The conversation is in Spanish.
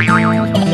oh